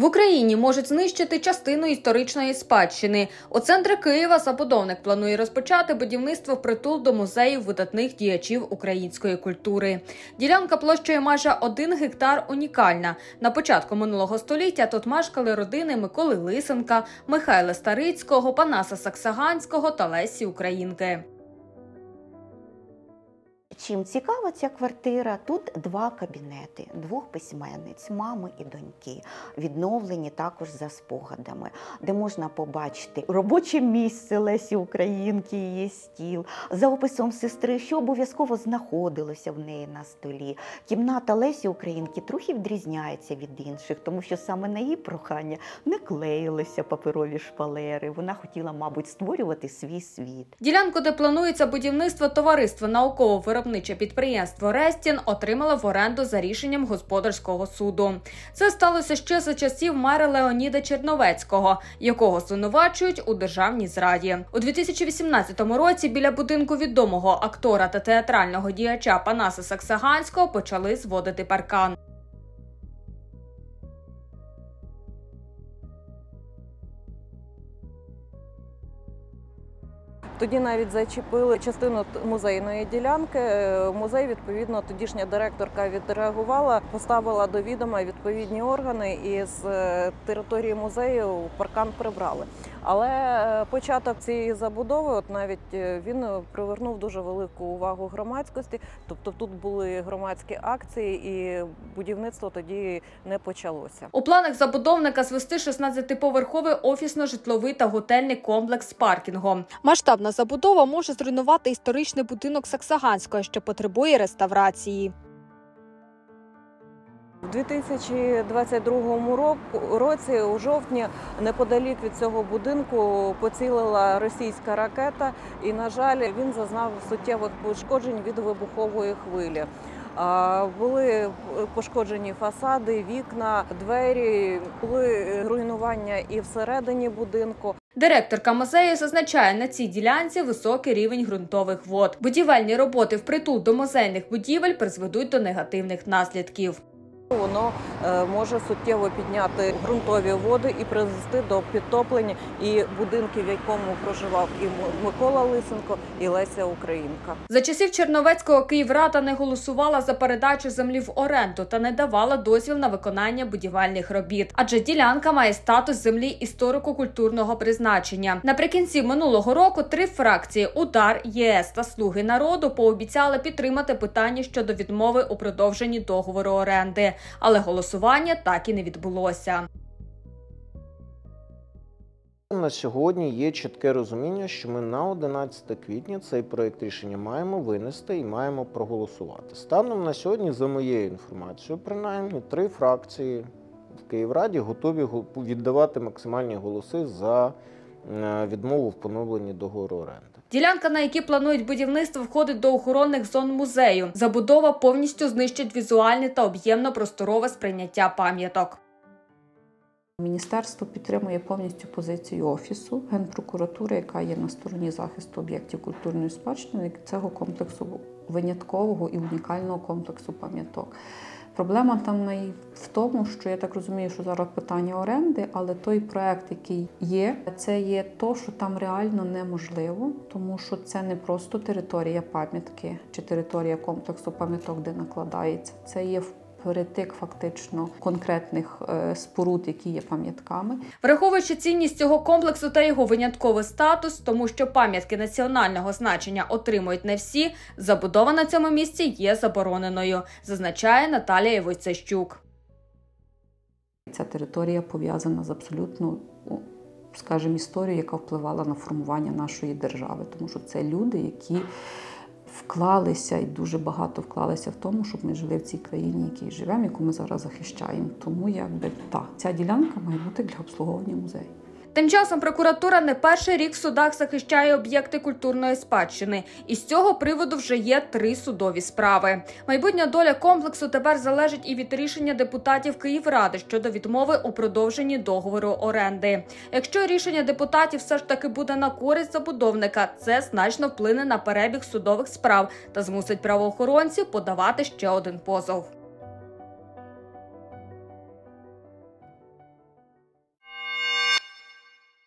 В Україні можуть знищити частину історичної спадщини. У центрі Києва забудовник планує розпочати будівництво притул до музеїв видатних діячів української культури. Ділянка площею майже один гектар унікальна. На початку минулого століття тут мешкали родини Миколи Лисенка, Михайла Старицького, Панаса Саксаганського та Лесі Українки. Чим цікава ця квартира? Тут два кабінети, двох письменниць, мами і доньки, відновлені також за спогадами, де можна побачити робоче місце Лесі Українки, її стіл, за описом сестри, що обов'язково знаходилося в неї на столі. Кімната Лесі Українки трохи відрізняється від інших, тому що саме на її прохання не клеїлися паперові шпалери. Вона хотіла, мабуть, створювати свій світ. Ділянку, де планується будівництво товариства науково-виробничого виробниче підприємство Рестін отримало в оренду за рішенням господарського суду. Це сталося ще за часів мера Леоніда Черновецького, якого звинувачують у державній зраді у 2018 році. Біля будинку відомого актора та театрального діяча Панаса Саксаганського почали зводити паркан. Тоді навіть зачепили частину музейної ділянки. Е, музей відповідно тодішня директорка відреагувала, поставила до відома відповідні органи і з е, території музею паркан прибрали. Але е, початок цієї забудови, от навіть він привернув дуже велику увагу громадськості. Тобто тут були громадські акції, і будівництво тоді не почалося. У планах забудовника звести 16-поверховий офісно-житловий та готельний комплекс з паркінгом. Масштабна забудова може зруйнувати історичний будинок Саксаганського, що потребує реставрації. У 2022 році, у жовтні, неподалік від цього будинку поцілила російська ракета, і, на жаль, він зазнав суттєвих пошкоджень від вибухової хвилі. Були пошкоджені фасади, вікна, двері, були руйнування і всередині будинку. Директорка музею зазначає на цій ділянці високий рівень ґрунтових вод. Будівельні роботи в притул до музейних будівель призведуть до негативних наслідків. Воно е, може суттєво підняти ґрунтові води і призвести до підтоплення і будинків, в якому проживав і Микола Лисенко, і Леся Українка. За часів Черновецького Київрада не голосувала за передачу землі в оренду та не давала дозвіл на виконання будівельних робіт, адже ділянка має статус землі історико-культурного призначення. Наприкінці минулого року три фракції Удар, ЄС та Слуги народу пообіцяли підтримати питання щодо відмови у продовженні договору оренди але голосування так і не відбулося. На сьогодні є чітке розуміння, що ми на 11 квітня цей проект рішення маємо винести і маємо проголосувати. Станом на сьогодні, за моєю інформацією, принаймні три фракції в Київраді готові віддавати максимальні голоси за е, відмову в поновленні договору оренди. Ділянка, на якій планують будівництво, входить до охоронних зон музею. Забудова повністю знищить візуальне та об'ємно-просторове сприйняття пам'яток. Міністерство підтримує повністю позицію офісу генпрокуратури, яка є на стороні захисту об'єктів культурної спадщини цього комплексу виняткового і унікального комплексу пам'яток. Проблема там в тому, що я так розумію, що зараз питання оренди, але той проект, який є, це є то, що там реально неможливо, тому що це не просто територія пам'ятки чи територія комплексу пам'яток, де накладається. Це є перетик фактично конкретних е, споруд, які є пам'ятками, враховуючи цінність цього комплексу та його винятковий статус, тому що пам'ятки національного значення отримують не всі. Забудова на цьому місці є забороненою, зазначає Наталія Войцещук. Ця територія пов'язана з абсолютно. Скажімо, історією, яка впливала на формування нашої держави, тому що це люди, які вклалися і дуже багато вклалися в тому, щоб ми жили в цій країні, в якій живемо, яку ми зараз захищаємо. Тому якби так, ця ділянка має бути для обслуговування музею. Тим часом прокуратура не перший рік в судах захищає об'єкти культурної спадщини, і з цього приводу вже є три судові справи. Майбутня доля комплексу тепер залежить і від рішення депутатів Київради щодо відмови у продовженні договору оренди. Якщо рішення депутатів все ж таки буде на користь забудовника, це значно вплине на перебіг судових справ та змусить правоохоронців подавати ще один позов.